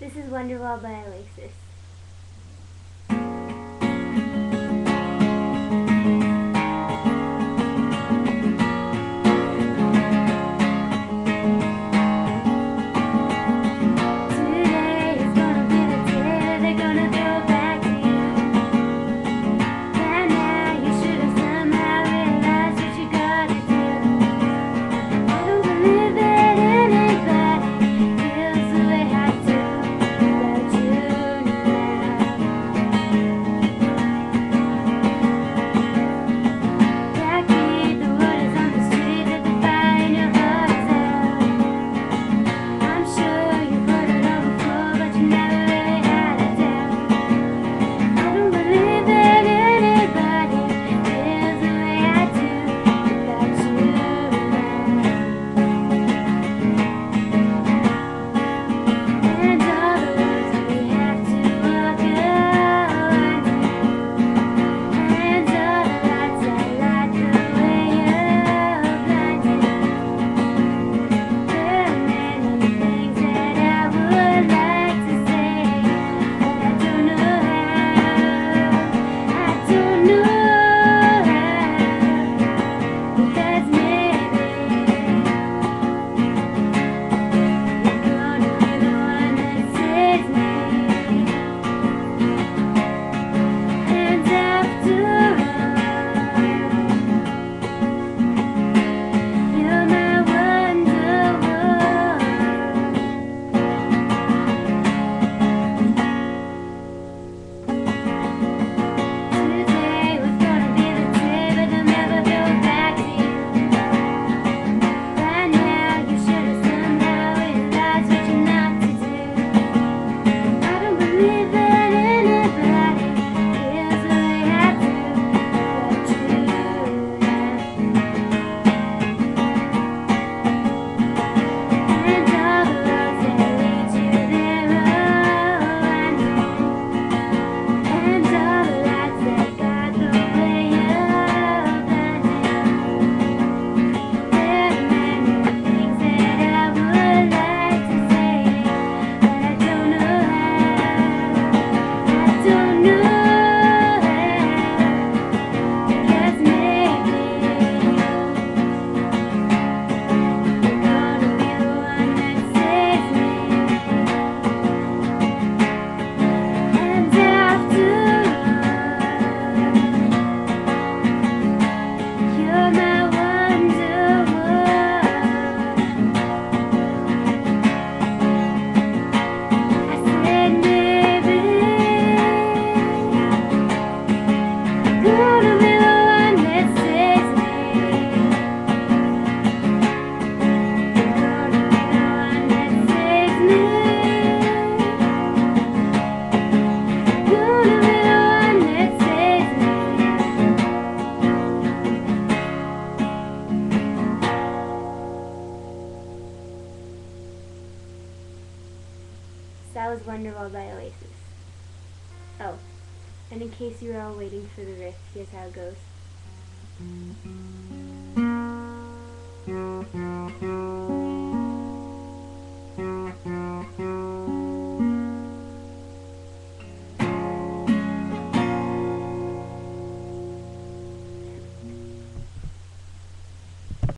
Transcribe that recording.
This is Wonderwall by Oasis. That was Wonderwall by Oasis. Oh, and in case you were all waiting for the riff, here's how it goes.